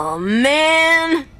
Oh man.